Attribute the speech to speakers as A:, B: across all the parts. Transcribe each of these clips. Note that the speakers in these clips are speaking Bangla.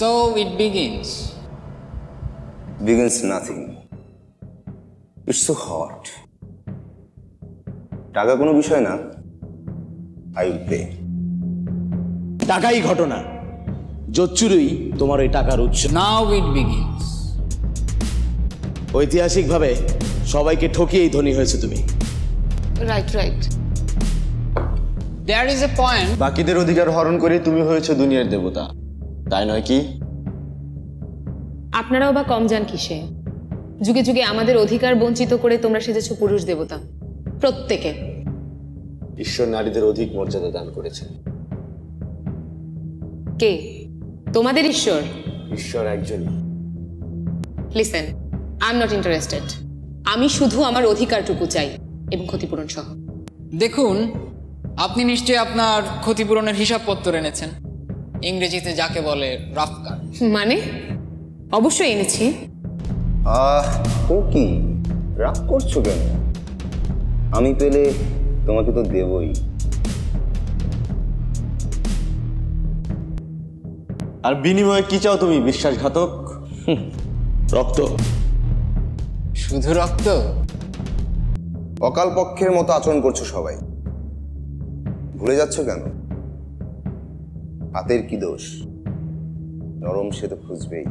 A: So it begins.
B: begins nothing. It's so hot. টাকা কোনো বিষয় না আই উইল পে
C: টাকাই ঘটনা জচ্চুরই তোমার ওই টাকার উৎস
A: Now it begins.
C: ঐতিহাসিকভাবে সবাইকে ঠকিয়েই ধনী হয়েছে তুমি
D: right right
A: There is a point
E: বাকিদের অধিকার হরণ করে তুমি হয়েছে দুনিয়ার দেবতা তাই নয় কি?
D: আপনারাও বা কম যান কিসে? যুগে যুগে আমাদের অধিকার বঞ্চিত করে তোমরা সেজেছো পুরুষ দেবতা। প্রত্যেকে।
E: ঈশ্বর নারীদের অধিক মর্যাদা দান করেছে
D: কে? তোমাদের ঈশ্বর?
E: ঈশ্বর একজনই
D: listen I am not interested আমি শুধু আমার অধিকারটুকু চাই এবং ক্ষতিপূরণ সহ।
A: দেখুন আপনি নিশ্চয়ই আপনার ক্ষতিপূরণের হিসাবপত্র এনেছেন। ইংরেজিতে যাকে বলে রাফ কার্ড
D: মানে? অবশ্যই এনেছি।
B: আহ ও কি রাগ করছ কেন? আমি পেলে তোমাকে তো দেবই।
E: আর বিনিময়ে কি চাও তুমি বিশ্বাসঘাতক?
C: রক্ত।
A: শুধু রক্ত?
B: অকাল পক্ষের মতো আচরণ করছ সবাই। ভুলে যাচ্ছ কেন? হাতের কি দোষ? নরম সে তো খুঁজবেই।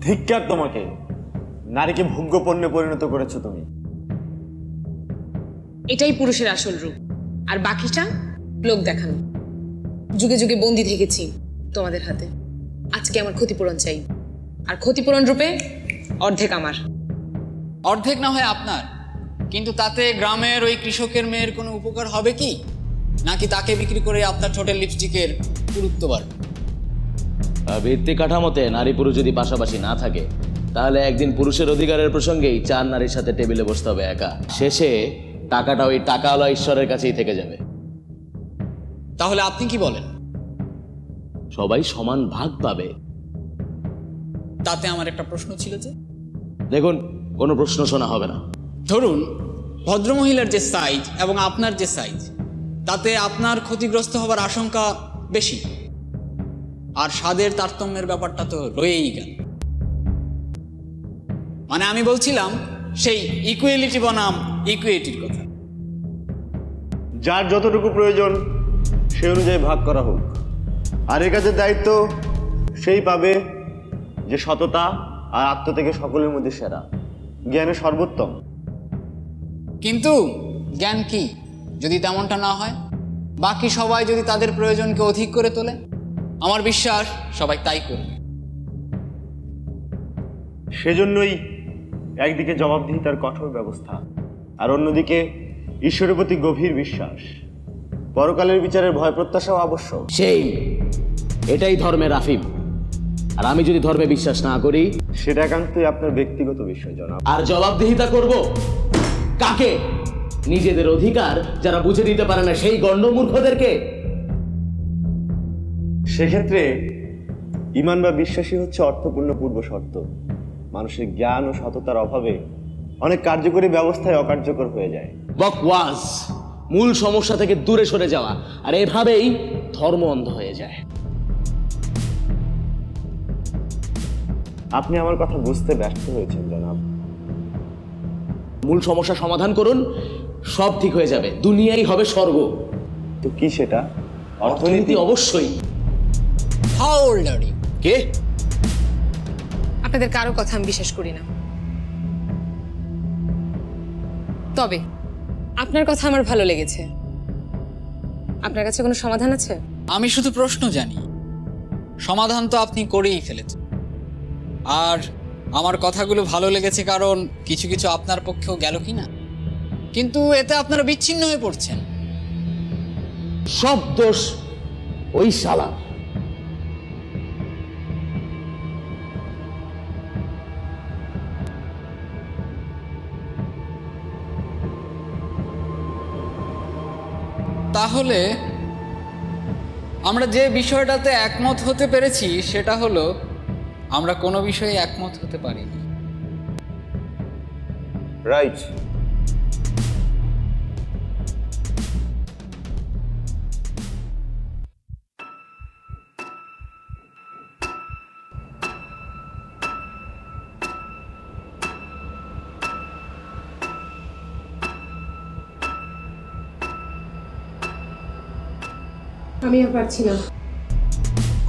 E: ধিক্কার তোমাকে। নারীকে ভোগ্য পণ্যে পরিণত করেছ তুমি।
D: এটাই পুরুষের আসল রূপ। আর বাকিটা লোক দেখানো। যুগে যুগে বন্দি থেকেছি তোমাদের হাতে। আজকে আমার ক্ষতিপূরণ চাই। আর ক্ষতিপূরণ রূপে অর্ধেক আমার।
A: অর্ধেক না হয় আপনার। কিন্তু তাতে গ্রামের ওই কৃষকের মেয়ের কোনো উপকার হবে কি? নাকি তাকে বিক্রি করে আপনার ছোটের লিপস্টিকের গুরুত্ব বাড়বে?
C: ভিত্তি কাঠামোতে নারী পুরুষ যদি পাশাপাশি না থাকে তাহলে একদিন পুরুষের অধিকারের প্রসঙ্গেই চার নারীর সাথে টেবিলে বসতে হবে একা। শেষে টাকাটা ওই টাকাওয়ালা ঈশ্বরের কাছেই থেকে যাবে।
A: তাহলে আপনি কি বলেন?
C: সবাই সমান ভাগ পাবে।
A: তাতে আমার একটা প্রশ্ন ছিল যে?
C: দেখুন কোনো প্রশ্ন শোনা হবে না।
A: ধরুন ভদ্রমহিলার যে সাইজ এবং আপনার যে সাইজ তাতে আপনার ক্ষতিগ্রস্ত হবার আশঙ্কা বেশি। আর স্বাদের তারতম্যের ব্যাপারটা তো রয়েই গেল। মানে আমি বলছিলাম সেই ইকুয়ালিটি বনাম ইকুইটির কথা।
E: যার যতটুকু প্রয়োজন সে অনুযায়ী ভাগ করা হোক। আর এর কাজের দায়িত্ব সেই পাবে যে সততা আর আত্ম থেকে সকলের মধ্যে সেরা। জ্ঞানের সর্বোত্তম।
A: কিন্তু জ্ঞান কি? যদি তেমনটা না হয় বাকি সবাই যদি তাদের প্রয়োজনকে অধিক করে তোলে আমার বিশ্বাস সবাই তাই করবে।
E: সেজন্যই একদিকে জবাবদিহিতার কঠোর ব্যবস্থা আর অন্যদিকে ঈশ্বরের প্রতি গভীর বিশ্বাস। পরকালের বিচারের ভয় প্রত্যাশাও আবশ্যক।
C: সেই এটাই ধর্মের আফিম। আর আমি যদি ধর্মে বিশ্বাস না করি
E: সেটা একান্তই আপনার ব্যক্তিগত বিষয় জনাব।
C: আর জবাবদিহিতা করব কাকে? নিজেদের অধিকার যারা বুঝে দিতে পারে না সেই গণ্ডমূর্খদেরকে।
E: সেক্ষেত্রে ইমান বা বিশ্বাসী হচ্ছে অর্থপূর্ণ পূর্ব শর্ত। মানুষের জ্ঞান ও সততার অভাবে অনেক কার্যকরী ব্যবস্থায় অকার্যকর হয়ে যায়।
C: বক ওয়াজ মূল সমস্যা থেকে দূরে সরে যাওয়া আর এভাবেই ধর্ম অন্ধ হয়ে যায়।
E: আপনি আমার কথা বুঝতে ব্যর্থ হয়েছেন জনাব।
C: মূল সমস্যা সমাধান করুন সব ঠিক হয়ে যাবে। দুনিয়াই হবে স্বর্গ।
E: তো কি সেটা?
C: অর্থনীতি? অবশ্যই।
A: হাউ ওল্ড আর ইউ
C: কে?
D: আপনাদের কারও কথা আমি বিশ্বাস করি না। তবে আপনার কথা আমার ভালো লেগেছে। আপনার কাছে কোনো সমাধান আছে?
A: আমি শুধু প্রশ্ন জানি। সমাধান তো আপনি করেই ফেলেছেন। আর আমার কথাগুলো ভালো লেগেছে কারণ কিছু কিছু আপনার পক্ষেও গেল কি না কিন্তু এতে আপনারা বিচ্ছিন্ন হয়ে পড়ছেন।
C: সব দোষ ওই শালা।
A: তাহলে আমরা যে বিষয়টাতে একমত হতে পেরেছি সেটা হলো আমরা কোনো বিষয়ে একমত হতে পারিনি।
B: রাইট।
F: আমি আর পারছি না।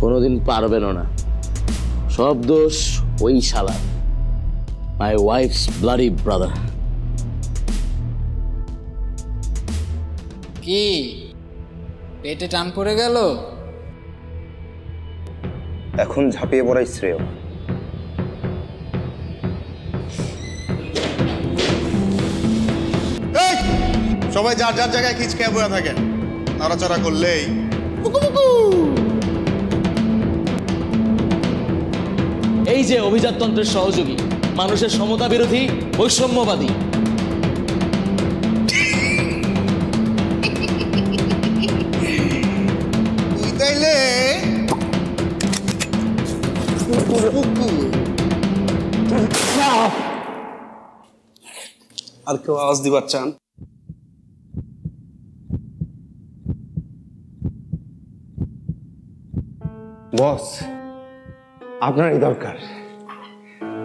C: কোনোদিন পারবেনও না। সব দোষ ওই শালা মাই ওয়াইফস ব্লাডি ব্রাদার
A: কি? পেটে টান পড়ে গেল?
B: এখন ঝাঁপিয়ে পড়াই শ্রেয়।
G: সবাই যার যার জায়গায় খিচকে বয়ে থাকেন নড়াচড়া করলেই
C: এই যে অভিজাততন্ত্রের সহযোগী মানুষের সমতা বিরোধী বৈষম্যবাদী।
G: তাইলে আর কেউ আওয়াজ দিবার চান?
B: বস, আপনারই দরকার।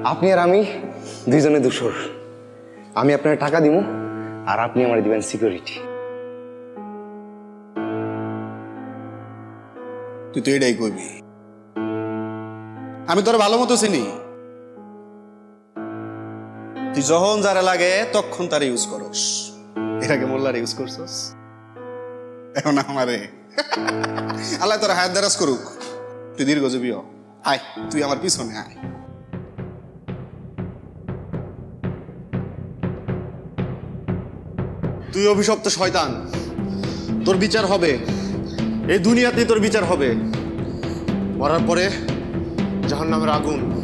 B: আপনি আর আমি দুইজনে দুশোর। আমি আপনার টাকা দিব আর আপনি আমার দিবেন সিকিউরিটি।
G: তুই তো এটাই করবি আমি তোর ভালো মতো চিনি। তুই যখন যারা লাগে তখন তার ইউজ করস। এর আগে মোল্লার ইউজ করছস? এখন আমারে। আল্লাহ তোর হায়াত দারাজ করুক। তুই দীর্ঘজীবী। আয়, তুই আমার পিছনে আয়। তুই অভিশপ্ত শয়তান। তোর বিচার হবে। এই দুনিয়াতেই তোর বিচার হবে। মরার পরে জাহান নামের আগুন।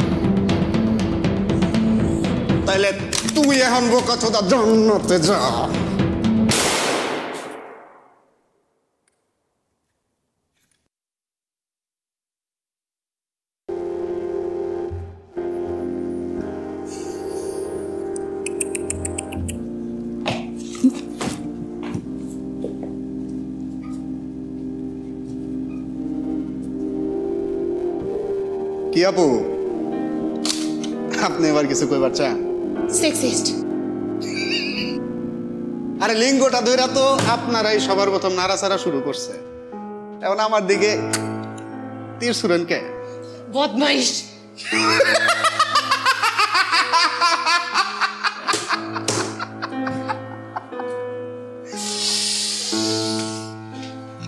G: তাইলে তুই এখন বোকা চোদা জন্নতে যা। কি আপু? আপনি এবার কিছু কইবার চান?
F: সেক্সিস্ট
G: আরে লিঙ্গটা ধইরা তো আপনারাই সবার প্রথম নাড়াচাড়া শুরু করছে। এখন আমার দিকে তীর সুরেন কে?
F: বদমাইশ।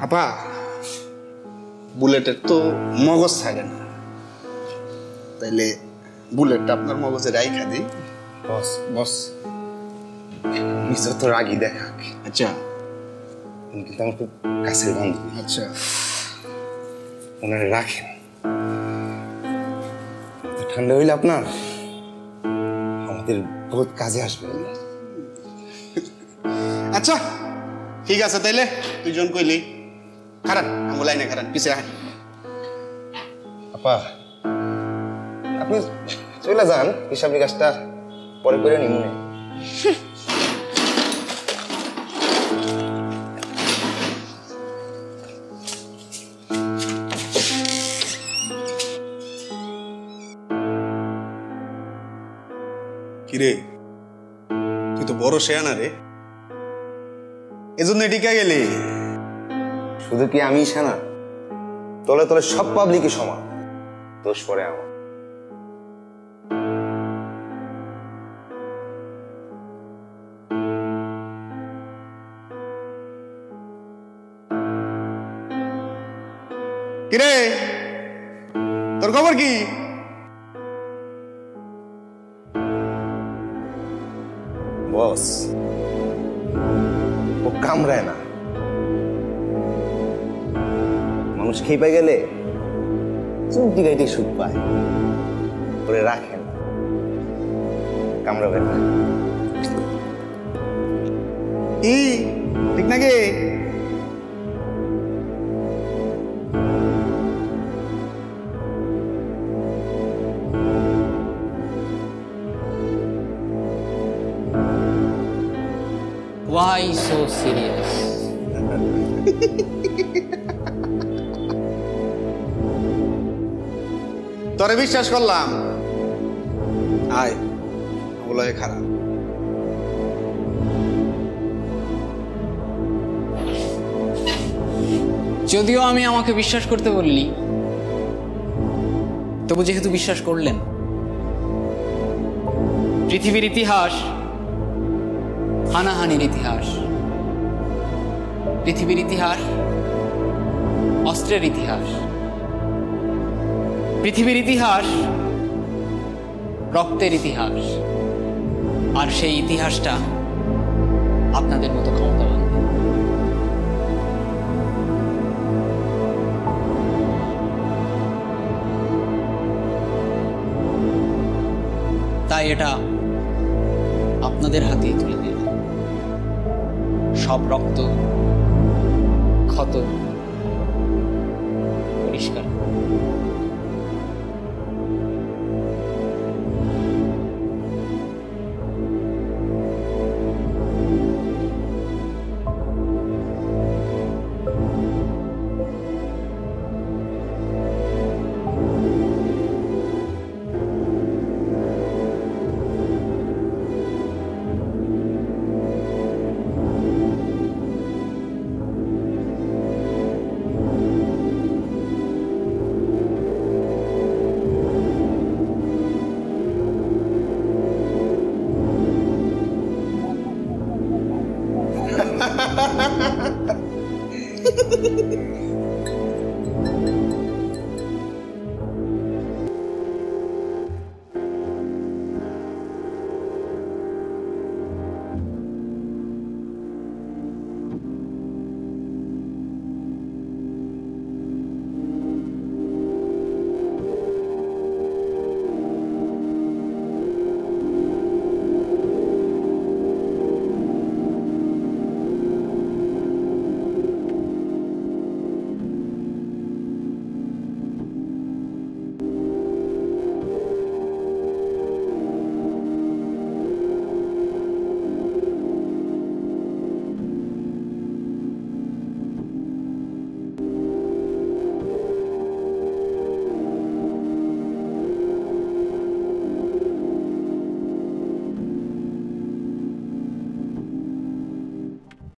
G: আপা বুলেটের তো মগজ থাকে না। তাইলে বুলেটটা আপনার মগজে রাইখা দিই।
B: বস বস। আমি যত রাগি দেখাক
G: আচ্ছা।
B: উনি কিন্তু আমার খুব কাছের বান্ধবী।
G: আচ্ছা।
B: ওনারা রাখেন। ঠান্ডা হইলে আপনার? আমাদের বহুত কাজে আসবে।
G: আচ্ছা ঠিক আছে তাইলে দুজন কইলি খারান আমার লাইনে খারান পিছে আয়
B: আপা আপনি চলে যান হিসাব নিকাশটা পরে করে নিমুনে
G: কিরে? তুই তো বড় শেয়ানা রে। এজন্য টিকা গেলি?
B: শুধু কি আমি সানা তলে তলে সব পাবলিকই সমান। দোষ পরে আমার।
G: কিরে? তোর খবর কি?
B: বস, ও কামড়ায় না। মানুষ খেপে গেলে চুমটি গাইতে সুখ পায়। করে রাখেন কামড়াবেন না।
G: কি? ঠিক নাকি?
A: Serious?
G: তোরে বিশ্বাস করলাম। আয় ওগুলো খারাপ
A: যদিও আমি আমাকে বিশ্বাস করতে বললি তবু যেহেতু বিশ্বাস করলেন পৃথিবীর ইতিহাস হানাহানির ইতিহাস। পৃথিবীর ইতিহাস, অস্ত্রের ইতিহাস। পৃথিবীর ইতিহাস, রক্তের ইতিহাস। আর সেই ইতিহাসটা আপনাদের মতো ক্ষমতাবান। তাই এটা আপনাদের হাতেই তুলে দিলাম। সব রক্ত 好的。